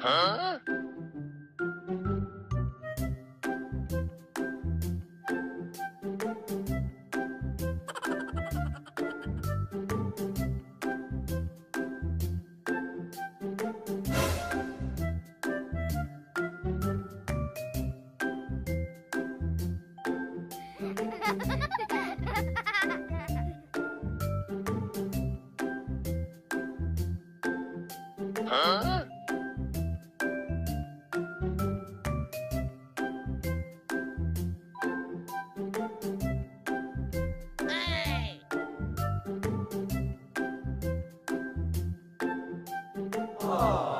Huh? Huh? Oh.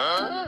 Huh?